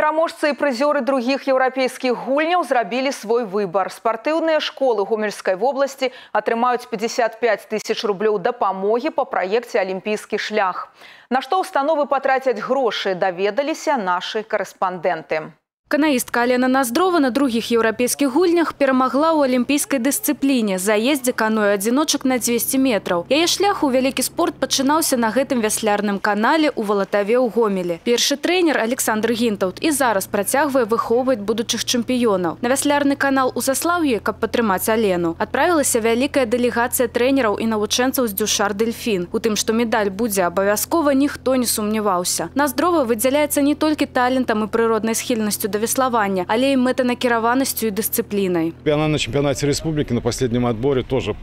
Пераможцы і прызёры другіх еўрапейскіх гульняў зрабілі свой выбар. Спартыўныя школы гомельскай вобласці атрымаюць 55 тысяч рублёў дапамогі па праекце алімпійскі шлях. На што установы патрацяць грошы, даведаліся нашы карэспандэнты. Канаістка Алена Наздрова на других еўрапейскіх гульнях перамагла ў алімпійскай дысцыпліне заездзе каною адзіночак на 200 метраў. Яе шлях у вялікі спорт пачынаўся на гэтым вяслярным канале ў валатаве ў гомелі. Першы трэнер Александр Гінтаўт і зараз працягвае выхоўваць будучых чэмпіёнаў. На вяслярны канал у Заслаўе, каб падтрымаць Алену, адправілася вялікая дэлегацыя трэнераў і навучэнцаў з дзюшар Дельфін. У тым, што медаль будзе абавязкова, ніхто не сумняваўся. Наздрова выдзяляецца не толькі талентам і прыроднай схільнасцю до веслования, але и метанакіраванасцю и дисциплиной. Она на чемпионате республики на последнем отборе тоже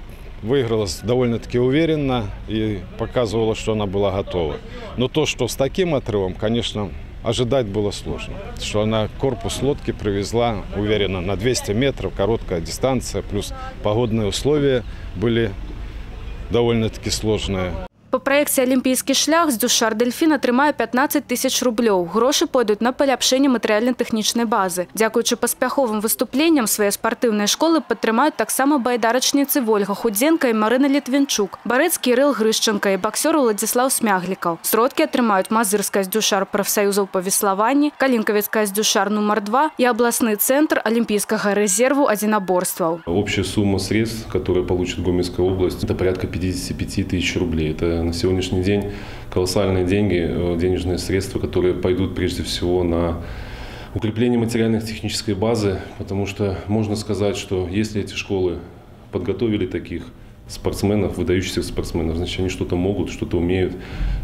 выиграла довольно-таки уверенно и показывала, что она была готова. Но то, что с таким отрывом, конечно, ожидать было сложно. Что она корпус лодки привезла уверенно на 200 метров, короткая дистанция, плюс погодные условия были довольно-таки сложные. По праекце алімпійскі шлях з дюшар дельфін атрымае 15 тысяч рублёў. Грошы пойдуць на паляпшэнне матэрыяльна-тэхнічнай базы. Дзякуючы паспяховым выступленням свае спартыўныя школы падтрымаюць таксама байдарачніцы Вольга Худзенка і Марына Літвінчук, барэцкі Рыл Грышчанка і баксёр Уладзіслаў Смяглікаў. Сродкі атрымаюць мазырская здюшар прафсаюзаў па веславанні, калінкавецкая здюшар нумар 2 і абласны цэнтр алімпійскага рэзерву адзінаборстваў. Общая сумма средств, которые получит Гомельская область, это порядка 55 тысяч рублей. Это на сегодняшний день колоссальные деньги, э, денежные средства, которые пойдут прежде всего на укрепление материально-технической базы, потому что можно сказать, что если эти школы подготовили таких спортсменов, выдающихся спортсменов, значит, они что-то могут, что-то умеют,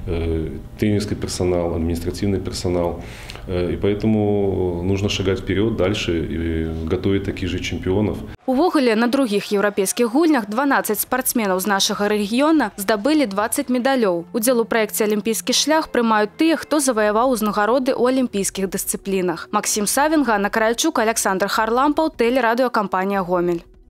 э, тренерский персонал, административный персонал, э, и поэтому нужно шагать вперед, дальше и готовить таких же чемпионов. Увогуле на других еўрапейскіх гульнях 12 спартсменаў з нашага рэгіёна здабылі 20 медалёў. Удзел у праекце алімпійскі шлях прымаюць тыя, хто заваяваў узнагароды ў алімпійскіх дысцыплінах. Максім Савінга, на Каральчук, Александр Харлампаў, тэлерадыёкампанія Гомель.